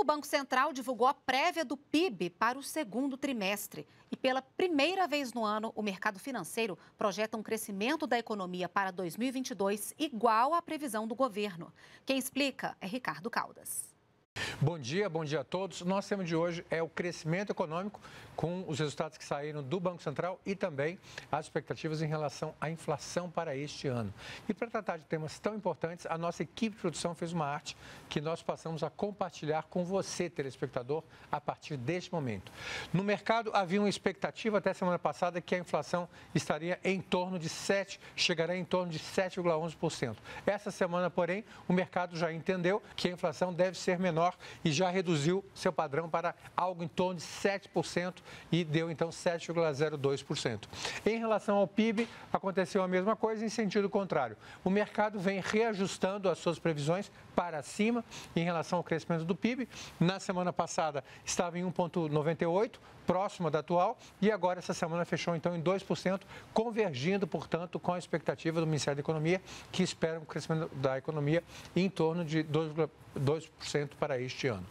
O Banco Central divulgou a prévia do PIB para o segundo trimestre. E pela primeira vez no ano, o mercado financeiro projeta um crescimento da economia para 2022 igual à previsão do governo. Quem explica é Ricardo Caldas. Bom dia, bom dia a todos. Nosso tema de hoje é o crescimento econômico com os resultados que saíram do Banco Central e também as expectativas em relação à inflação para este ano. E para tratar de temas tão importantes, a nossa equipe de produção fez uma arte que nós passamos a compartilhar com você, telespectador, a partir deste momento. No mercado havia uma expectativa até semana passada que a inflação estaria em torno de 7, chegaria em torno de 7,11%. Essa semana, porém, o mercado já entendeu que a inflação deve ser menor e já reduziu seu padrão para algo em torno de 7% e deu então 7,02%. Em relação ao PIB, aconteceu a mesma coisa em sentido contrário. O mercado vem reajustando as suas previsões para cima em relação ao crescimento do PIB. Na semana passada estava em 1,98, próxima da atual, e agora essa semana fechou então em 2%, convergindo, portanto, com a expectativa do Ministério da Economia, que espera um crescimento da economia em torno de 2%, para ano.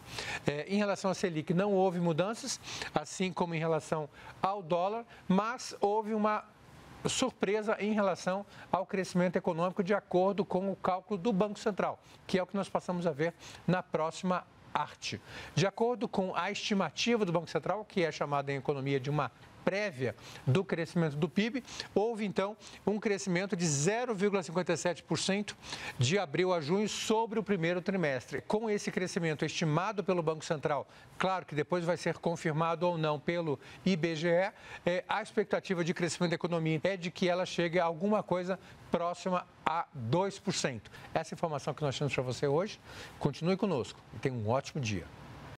É, em relação à Selic, não houve mudanças, assim como em relação ao dólar, mas houve uma surpresa em relação ao crescimento econômico de acordo com o cálculo do Banco Central, que é o que nós passamos a ver na próxima arte. De acordo com a estimativa do Banco Central, que é chamada em economia de uma prévia do crescimento do PIB, houve então um crescimento de 0,57% de abril a junho sobre o primeiro trimestre. Com esse crescimento estimado pelo Banco Central, claro que depois vai ser confirmado ou não pelo IBGE, é, a expectativa de crescimento da economia é de que ela chegue a alguma coisa próxima a 2%. Essa informação que nós temos para você hoje. Continue conosco e tenha um ótimo dia.